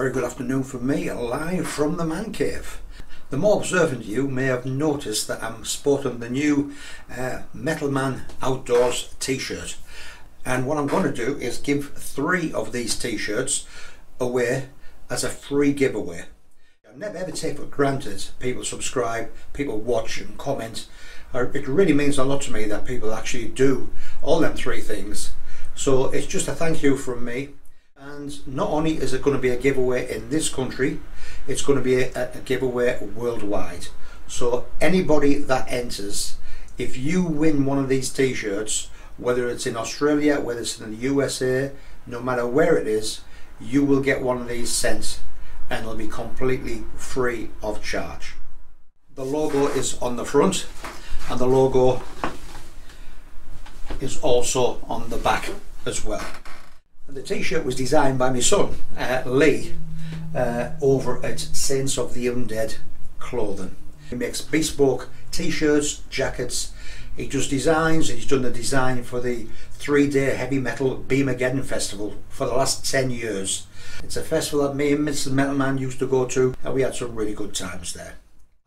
Very good afternoon from me, live from the man cave. The more observant you may have noticed that I'm sporting the new uh, Metal Man Outdoors t-shirt. And what I'm going to do is give three of these t-shirts away as a free giveaway. I never ever take for granted people subscribe, people watch and comment. Uh, It really means a lot to me that people actually do all them three things. So it's just a thank you from me. And not only is it going to be a giveaway in this country, it's going to be a, a giveaway worldwide. So anybody that enters, if you win one of these t-shirts, whether it's in Australia, whether it's in the USA, no matter where it is, you will get one of these sent and it'll be completely free of charge. The logo is on the front and the logo is also on the back as well. The t-shirt was designed by my son, uh, Lee, uh, over at Saints of the Undead Clothing. He makes bespoke t-shirts, jackets. He does designs. And he's done the design for the three-day heavy metal Beermageddon Festival for the last 10 years. It's a festival that me and Mr. Metal Man used to go to and we had some really good times there.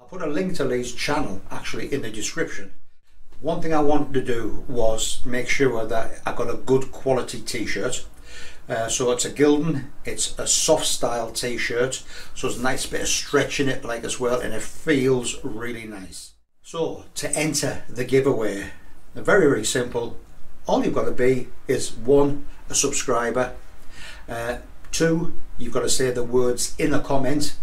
I'll put a link to Lee's channel actually in the description. One thing I wanted to do was make sure that I got a good quality t-shirt. Uh, so it's a Gildan, it's a soft style t-shirt, so it's a nice bit of stretch in it like as well and it feels really nice. So to enter the giveaway, very very simple, all you've got to be is one, a subscriber, uh, two, you've got to say the words in a comment,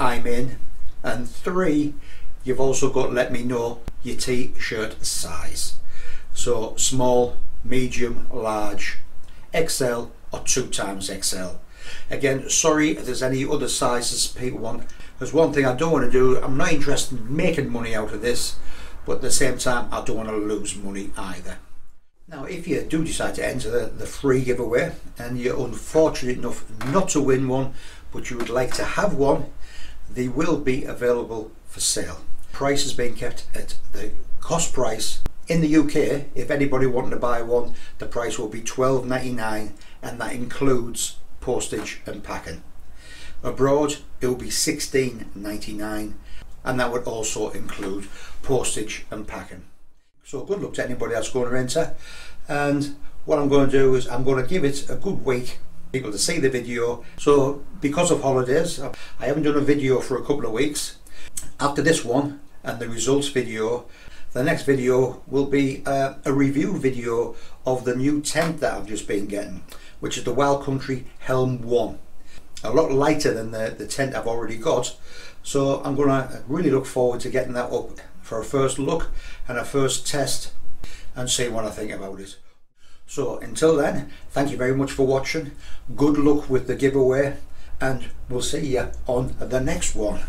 I'm in, and three, you've also got to let me know your t-shirt size. So small, medium, large, XL or two times XL. Again, sorry if there's any other sizes people want. There's one thing I don't want to do, I'm not interested in making money out of this, but at the same time I don't want to lose money either. Now if you do decide to enter the, the free giveaway and you're unfortunate enough not to win one, but you would like to have one, they will be available for sale. Price is being kept at the cost price. In the UK, if anybody wanted to buy one, the price will be $12.99 and that includes postage and packing. Abroad, it will be $16.99 and that would also include postage and packing. So good luck to anybody that's going to enter. And what I'm going to do is I'm going to give it a good week for people to see the video. So because of holidays, I haven't done a video for a couple of weeks. After this one and the results video, the next video will be uh, a review video of the new tent that I've just been getting, which is the Wild Country Helm 1. A lot lighter than the, the tent I've already got. So I'm going to really look forward to getting that up for a first look and a first test and see what I think about it. So until then, thank you very much for watching. Good luck with the giveaway and we'll see you on the next one.